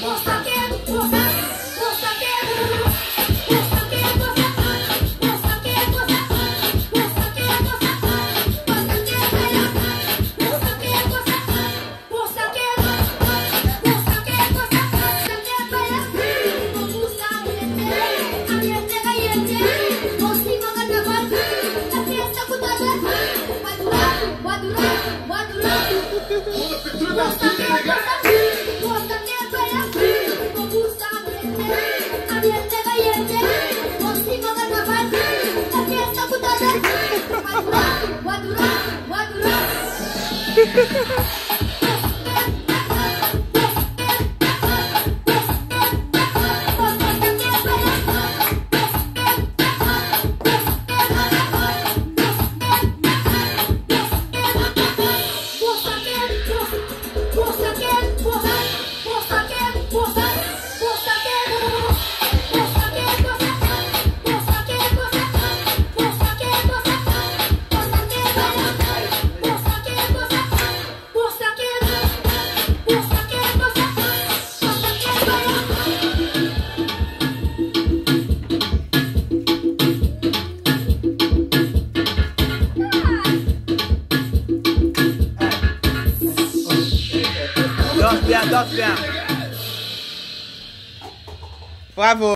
Mostra aqui. Ha ha ha! bien, danse bien. Bravo.